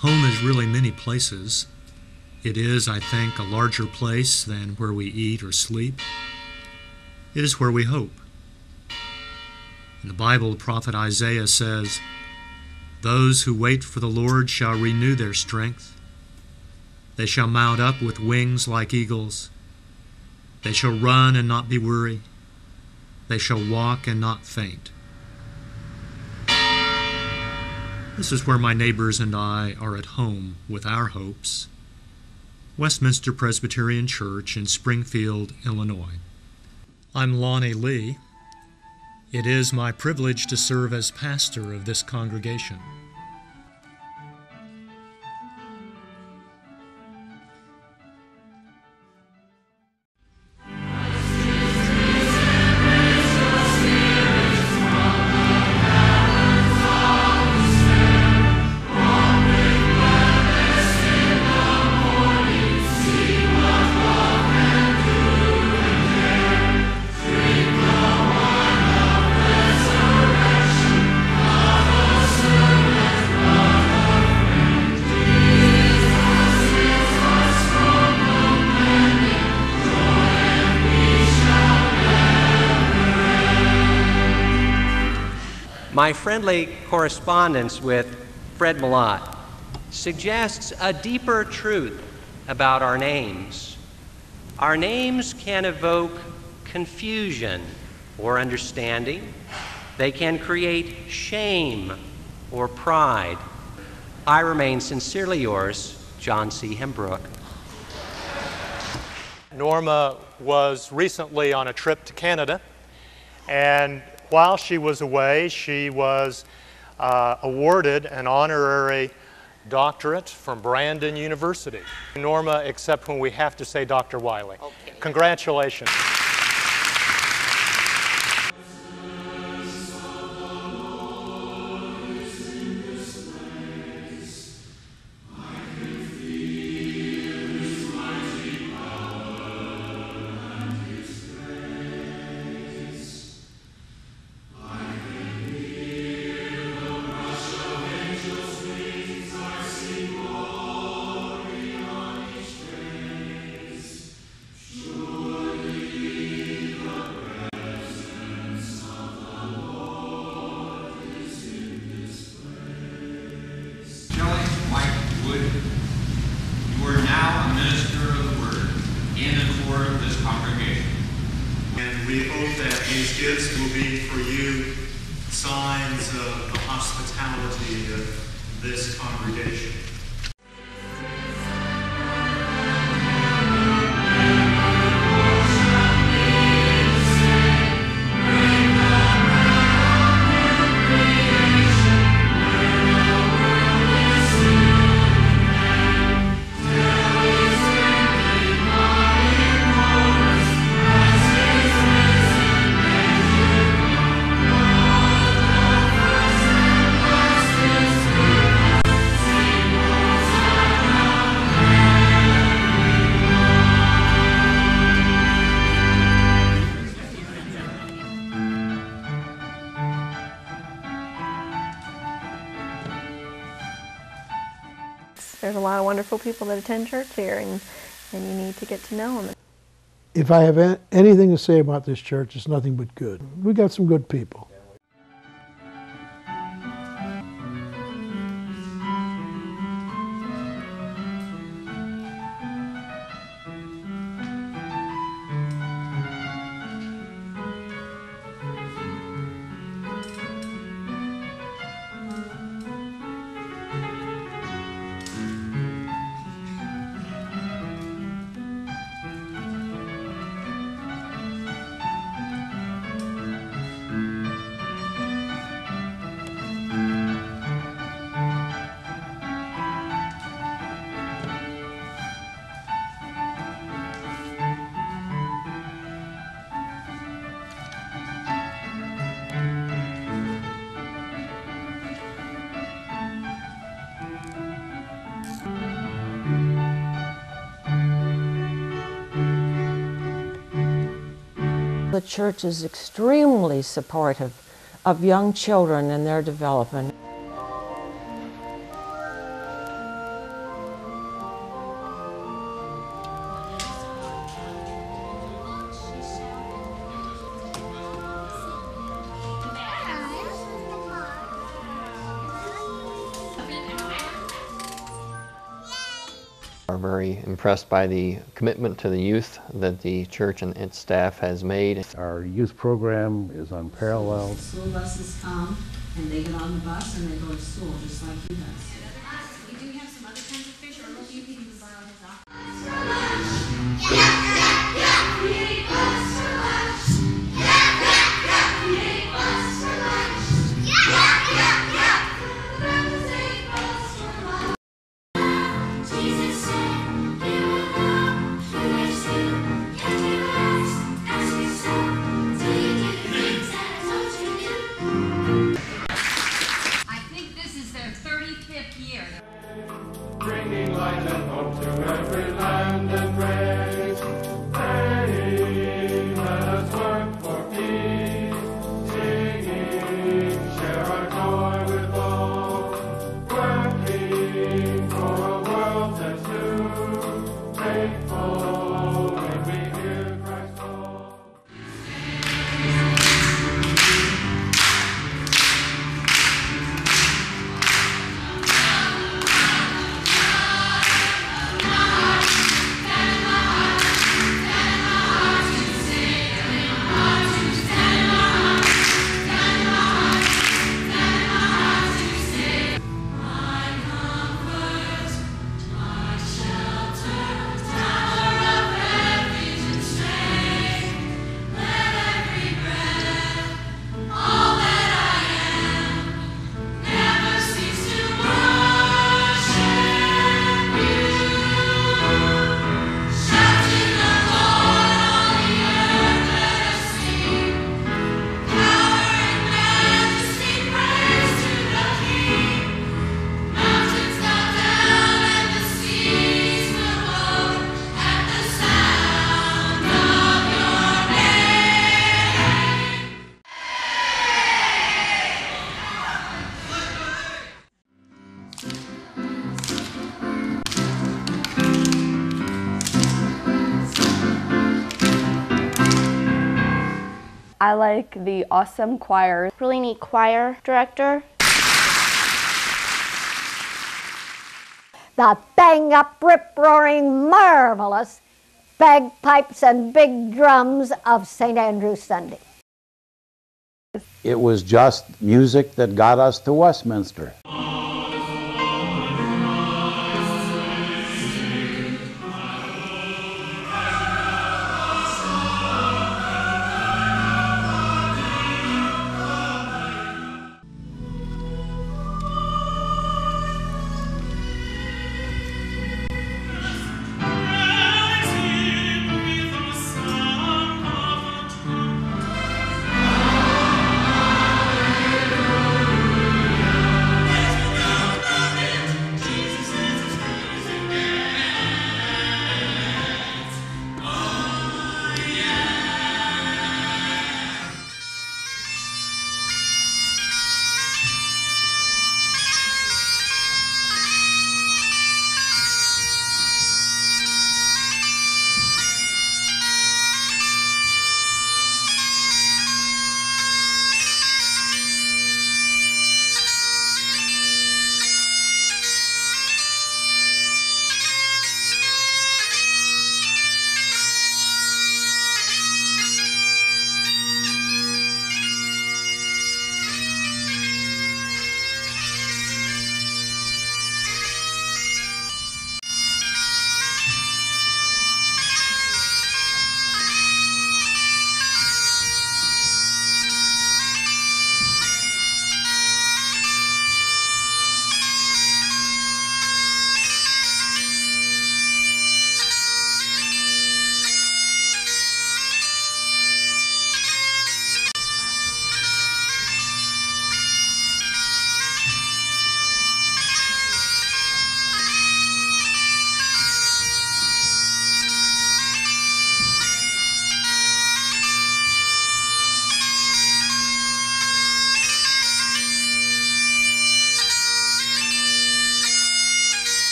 Home is really many places. It is, I think, a larger place than where we eat or sleep. It is where we hope. In the Bible, the prophet Isaiah says, Those who wait for the Lord shall renew their strength. They shall mount up with wings like eagles. They shall run and not be weary. They shall walk and not faint. This is where my neighbors and I are at home with our hopes. Westminster Presbyterian Church in Springfield, Illinois. I'm Lonnie Lee. It is my privilege to serve as pastor of this congregation. My friendly correspondence with Fred Malott suggests a deeper truth about our names. Our names can evoke confusion or understanding. They can create shame or pride. I remain sincerely yours, John C. Hembrook. Norma was recently on a trip to Canada, and while she was away, she was uh, awarded an honorary doctorate from Brandon University. Norma, except when we have to say Dr. Wiley. Okay. Congratulations. We hope that these gifts will be for you signs of the hospitality of this congregation. There's a lot of wonderful people that attend church here, and, and you need to get to know them. If I have anything to say about this church, it's nothing but good. We've got some good people. The church is extremely supportive of young children and their development. Very impressed by the commitment to the youth that the church and its staff has made. Our youth program is unparalleled. School buses come and they get on the bus and they go to school just like you guys. We I like the awesome choir. Really neat choir director. The bang up, rip roaring, marvelous bagpipes and big drums of St. Andrew's Sunday. It was just music that got us to Westminster.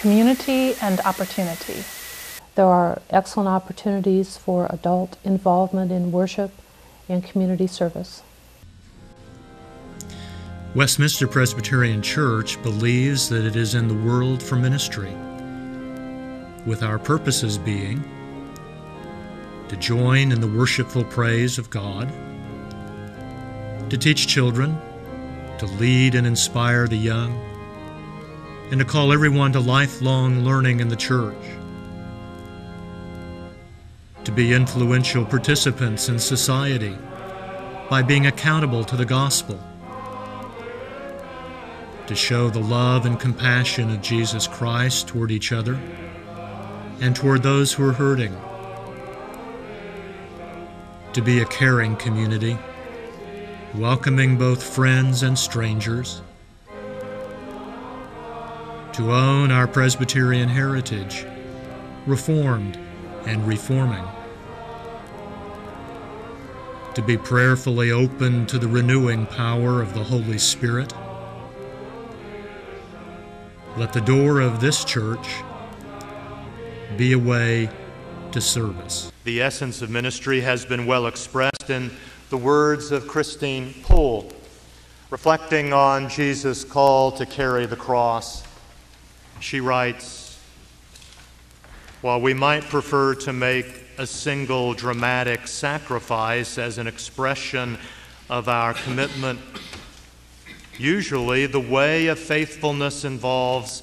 Community and opportunity. There are excellent opportunities for adult involvement in worship and community service. Westminster Presbyterian Church believes that it is in the world for ministry, with our purposes being to join in the worshipful praise of God, to teach children, to lead and inspire the young, and to call everyone to lifelong learning in the church, to be influential participants in society by being accountable to the gospel, to show the love and compassion of Jesus Christ toward each other and toward those who are hurting, to be a caring community, welcoming both friends and strangers, to own our Presbyterian heritage, reformed and reforming, to be prayerfully open to the renewing power of the Holy Spirit. Let the door of this church be a way to service. The essence of ministry has been well expressed in the words of Christine Pohl, reflecting on Jesus' call to carry the cross. She writes While we might prefer to make a single dramatic sacrifice as an expression of our commitment, usually the way of faithfulness involves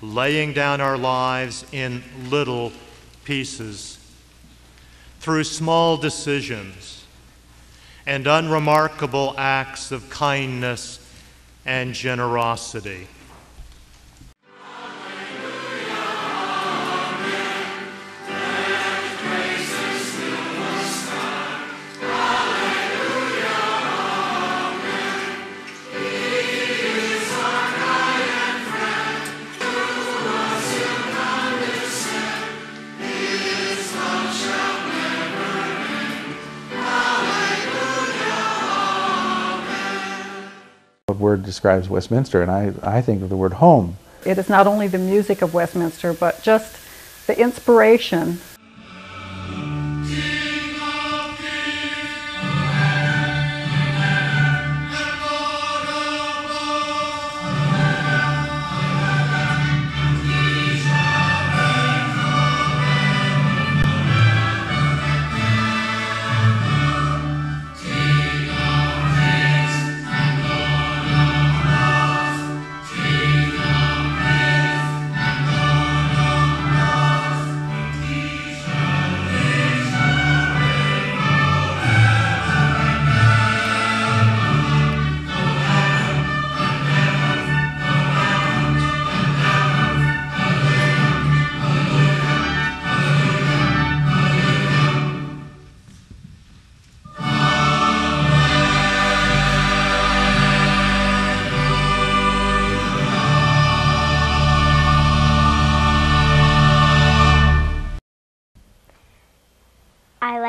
laying down our lives in little pieces through small decisions and unremarkable acts of kindness and generosity. Word describes Westminster, and I, I think of the word home. It is not only the music of Westminster, but just the inspiration.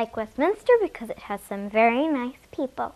Like Westminster because it has some very nice people.